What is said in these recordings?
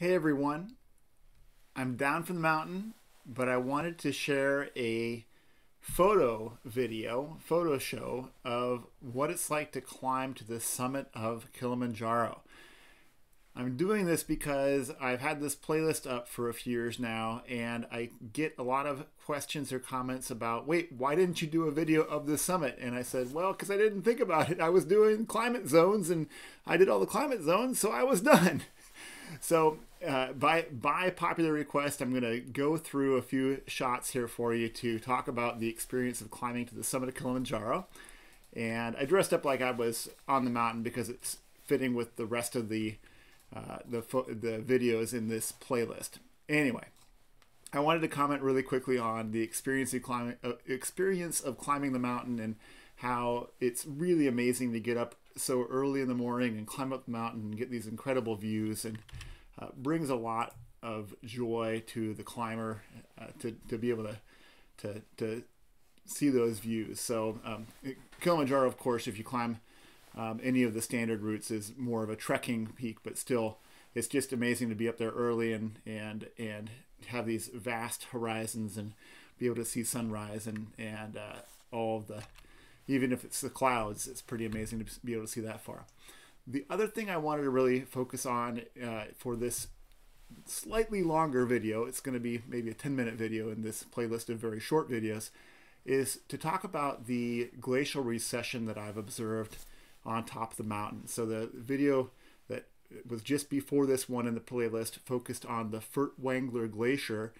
Hey everyone, I'm down from the mountain, but I wanted to share a photo video, photo show of what it's like to climb to the summit of Kilimanjaro. I'm doing this because I've had this playlist up for a few years now, and I get a lot of questions or comments about, wait, why didn't you do a video of the summit? And I said, well, because I didn't think about it. I was doing climate zones, and I did all the climate zones, so I was done. So, uh, by by popular request, I'm going to go through a few shots here for you to talk about the experience of climbing to the summit of Kilimanjaro. And I dressed up like I was on the mountain because it's fitting with the rest of the uh, the the videos in this playlist. Anyway, I wanted to comment really quickly on the experience of climbing uh, experience of climbing the mountain and how it's really amazing to get up so early in the morning and climb up the mountain and get these incredible views and uh, brings a lot of joy to the climber uh, to, to be able to, to, to see those views. So um, Kilimanjaro, of course, if you climb um, any of the standard routes is more of a trekking peak, but still, it's just amazing to be up there early and and and have these vast horizons and be able to see sunrise and and uh, all the even if it's the clouds, it's pretty amazing to be able to see that far. The other thing I wanted to really focus on uh, for this slightly longer video, it's going to be maybe a 10 minute video in this playlist of very short videos, is to talk about the glacial recession that I've observed on top of the mountain. So the video that was just before this one in the playlist focused on the Furtwängler Glacier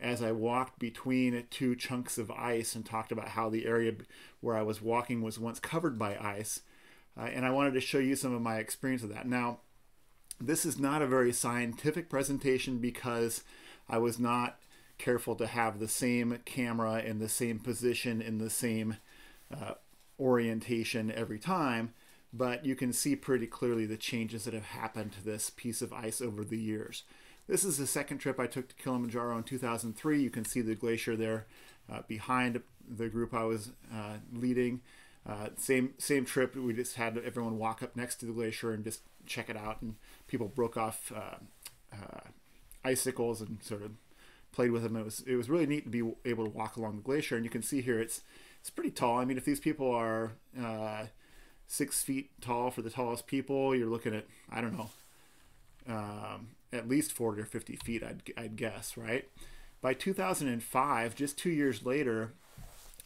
as I walked between two chunks of ice and talked about how the area where I was walking was once covered by ice. Uh, and I wanted to show you some of my experience of that. Now, this is not a very scientific presentation because I was not careful to have the same camera in the same position in the same uh, orientation every time but you can see pretty clearly the changes that have happened to this piece of ice over the years. This is the second trip I took to Kilimanjaro in 2003. You can see the glacier there uh, behind the group I was uh, leading. Uh, same same trip. We just had everyone walk up next to the glacier and just check it out. And people broke off uh, uh, icicles and sort of played with them. It was it was really neat to be able to walk along the glacier. And you can see here it's it's pretty tall. I mean, if these people are uh, six feet tall for the tallest people, you're looking at I don't know, um, at least 40 or 50 feet, I'd, I'd guess, right? By 2005, just two years later,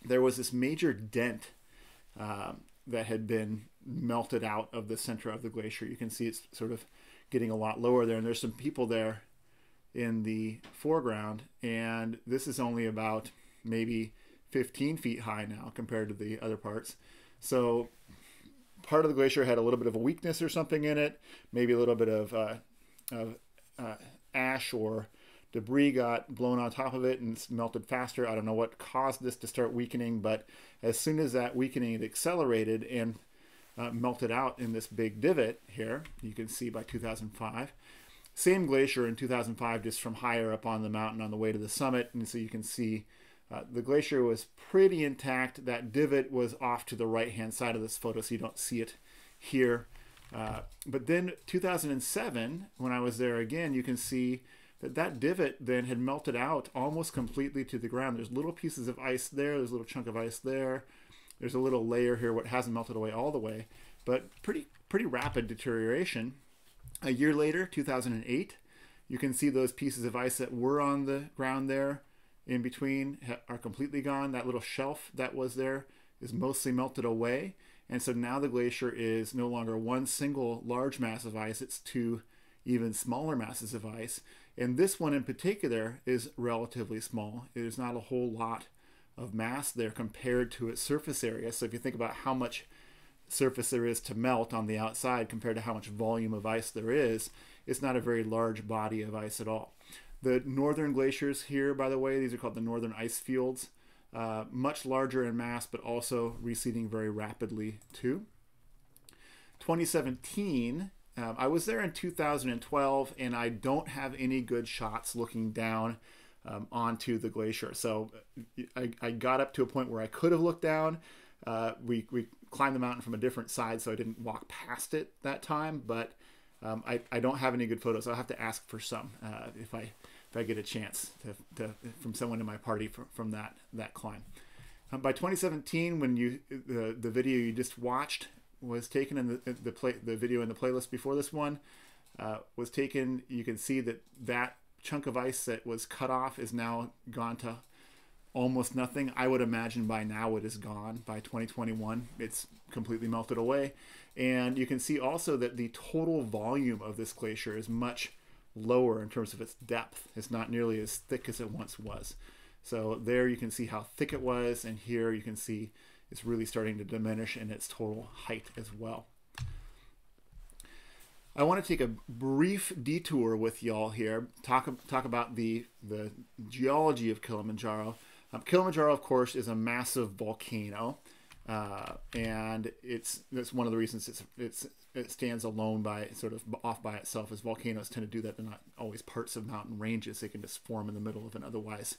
there was this major dent uh, that had been melted out of the center of the glacier. You can see it's sort of getting a lot lower there, and there's some people there in the foreground, and this is only about maybe 15 feet high now compared to the other parts. So part of the glacier had a little bit of a weakness or something in it, maybe a little bit of, uh, of uh, ash or debris got blown on top of it and melted faster. I don't know what caused this to start weakening, but as soon as that weakening it accelerated and uh, melted out in this big divot here, you can see by 2005. Same glacier in 2005, just from higher up on the mountain on the way to the summit. And so you can see uh, the glacier was pretty intact. That divot was off to the right hand side of this photo, so you don't see it here. Uh, but then 2007, when I was there again, you can see that that divot then had melted out almost completely to the ground. There's little pieces of ice there. There's a little chunk of ice there. There's a little layer here what hasn't melted away all the way, but pretty pretty rapid deterioration. A year later, 2008, you can see those pieces of ice that were on the ground there in between are completely gone. That little shelf that was there is mostly melted away. And so now the glacier is no longer one single large mass of ice, it's two even smaller masses of ice. And this one in particular is relatively small. There's not a whole lot of mass there compared to its surface area. So if you think about how much surface there is to melt on the outside compared to how much volume of ice there is, it's not a very large body of ice at all. The northern glaciers here, by the way, these are called the northern ice fields. Uh, much larger in mass, but also receding very rapidly too. 2017, um, I was there in 2012, and I don't have any good shots looking down um, onto the glacier. So I, I, got up to a point where I could have looked down. Uh, we, we climbed the mountain from a different side, so I didn't walk past it that time, but Um, I, I don't have any good photos. I'll have to ask for some uh, if I I get a chance to, to from someone in my party from, from that that climb. Um, by 2017, when you the the video you just watched was taken in the the play the video in the playlist before this one uh, was taken, you can see that that chunk of ice that was cut off is now gone to almost nothing. I would imagine by now it is gone. By 2021, it's completely melted away. And you can see also that the total volume of this glacier is much lower in terms of its depth. It's not nearly as thick as it once was. So there you can see how thick it was, and here you can see it's really starting to diminish in its total height as well. I want to take a brief detour with y'all here, talk talk about the the geology of Kilimanjaro. Um, Kilimanjaro, of course, is a massive volcano, uh, and it's that's one of the reasons it's it's it stands alone by sort of off by itself. As volcanoes tend to do that, they're not always parts of mountain ranges. They can just form in the middle of an otherwise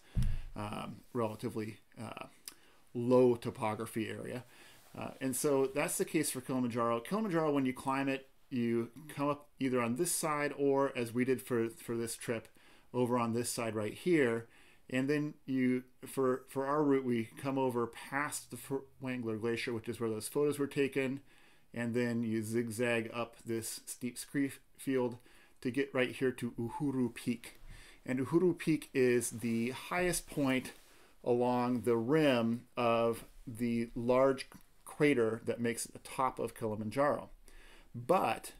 um, relatively uh, low topography area. Uh, and so that's the case for Kilimanjaro. Kilimanjaro, when you climb it, you come up either on this side or as we did for for this trip over on this side right here and then you for for our route we come over past the Furtwängler Glacier which is where those photos were taken and then you zigzag up this steep scree field to get right here to Uhuru Peak and Uhuru Peak is the highest point along the rim of the large crater that makes the top of Kilimanjaro but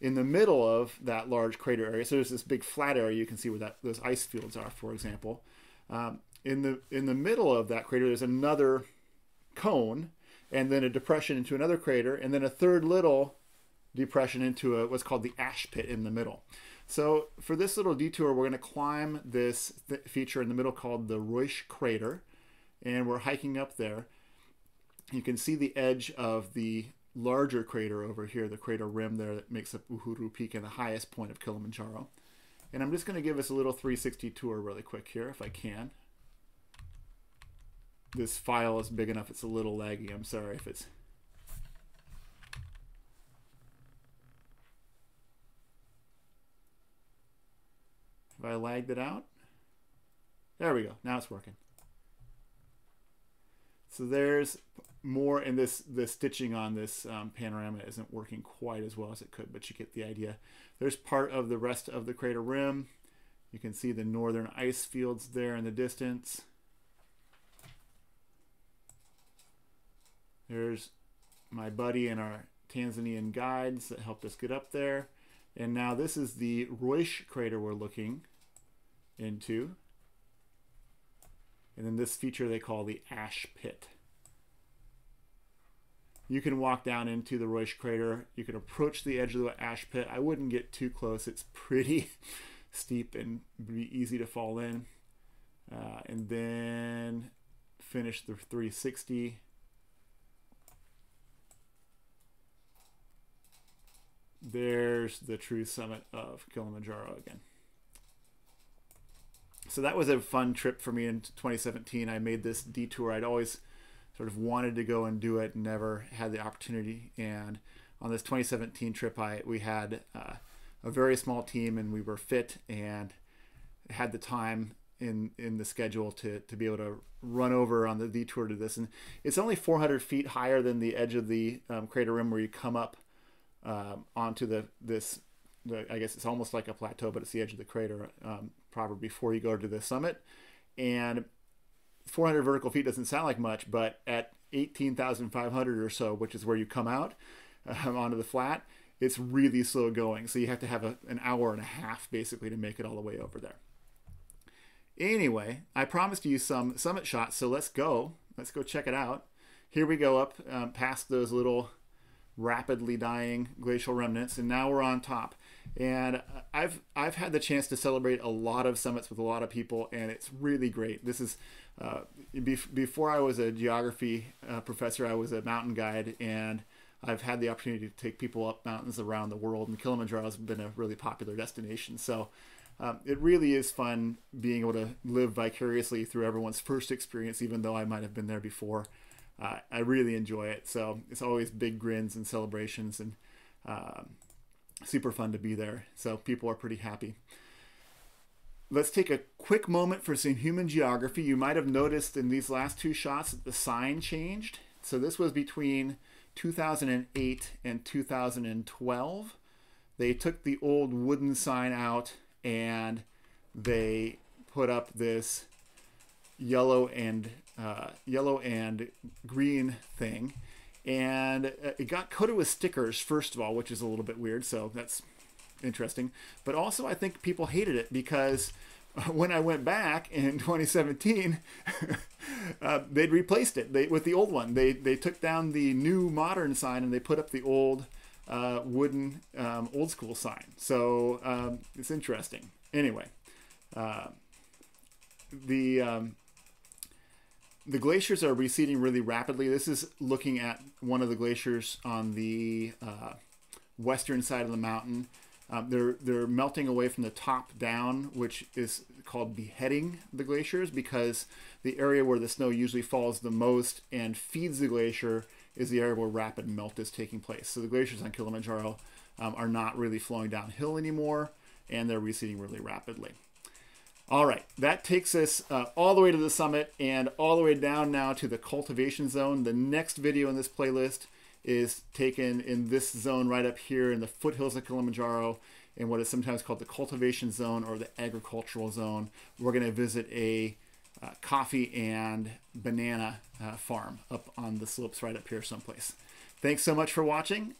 in the middle of that large crater area, so there's this big flat area you can see where that those ice fields are, for example. Um, in the in the middle of that crater, there's another cone, and then a depression into another crater, and then a third little depression into a, what's called the ash pit in the middle. So for this little detour, we're going to climb this feature in the middle called the Reusch crater, and we're hiking up there. You can see the edge of the larger crater over here, the crater rim there that makes up Uhuru Peak and the highest point of Kilimanjaro. And I'm just going to give us a little 360 tour really quick here if I can. This file is big enough, it's a little laggy. I'm sorry if it's... Have I lagged it out? There we go. Now it's working. So there's more, and this the stitching on this um, panorama isn't working quite as well as it could, but you get the idea. There's part of the rest of the crater rim. You can see the northern ice fields there in the distance. There's my buddy and our Tanzanian guides that helped us get up there. And now this is the Reusch crater we're looking into. And then this feature they call the ash pit. You can walk down into the Reusch crater. You can approach the edge of the ash pit. I wouldn't get too close. It's pretty steep and be easy to fall in. Uh, and then finish the 360. There's the true summit of Kilimanjaro again so that was a fun trip for me in 2017. I made this detour. I'd always sort of wanted to go and do it, never had the opportunity. And on this 2017 trip, I we had uh, a very small team, and we were fit and had the time in in the schedule to to be able to run over on the detour to this. And it's only 400 feet higher than the edge of the um, crater rim where you come up um, onto the this. The, I guess it's almost like a plateau, but it's the edge of the crater. Um, probably before you go to the summit. And 400 vertical feet doesn't sound like much, but at 18,500 or so, which is where you come out um, onto the flat, it's really slow going. So you have to have a, an hour and a half basically to make it all the way over there. Anyway, I promised you some summit shots, so let's go. Let's go check it out. Here we go up um, past those little rapidly dying glacial remnants, and now we're on top. And I've I've had the chance to celebrate a lot of summits with a lot of people, and it's really great. This is uh, before I was a geography uh, professor, I was a mountain guide, and I've had the opportunity to take people up mountains around the world, and Kilimanjaro has been a really popular destination. So. Um, it really is fun being able to live vicariously through everyone's first experience, even though I might have been there before. Uh, I really enjoy it. So it's always big grins and celebrations, and um, super fun to be there. So people are pretty happy. Let's take a quick moment for some human geography. You might have noticed in these last two shots that the sign changed. So this was between 2008 and 2012. They took the old wooden sign out and they put up this yellow and uh, yellow and green thing and uh, it got coated with stickers first of all which is a little bit weird so that's interesting. But also i think people hated it because when i went back in 2017 uh, they'd replaced it. They, with the old one. They, they took down the new modern sign and they put up the old uh, wooden um, old school sign. So um, it's interesting. Anyway uh, the um, the glaciers are receding really rapidly. This is looking at one of the glaciers on the uh, western side of the mountain. Um, they're they're melting away from the top down, which is called beheading the glaciers because the area where the snow usually falls the most and feeds the glacier is the area where rapid melt is taking place. So the glaciers on Kilimanjaro um, are not really flowing downhill anymore, and they're receding really rapidly. All right, that takes us uh, all the way to the summit and all the way down now to the cultivation zone. The next video in this playlist is taken in this zone right up here in the foothills of Kilimanjaro in what is sometimes called the cultivation zone or the agricultural zone. We're going to visit a uh, coffee and banana uh, farm up on the slopes right up here someplace. Thanks so much for watching.